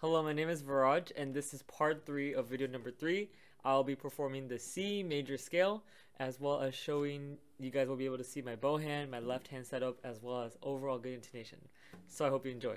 Hello, my name is Viraj, and this is part 3 of video number 3. I'll be performing the C major scale, as well as showing you guys will be able to see my bow hand, my left hand setup, as well as overall good intonation. So I hope you enjoy.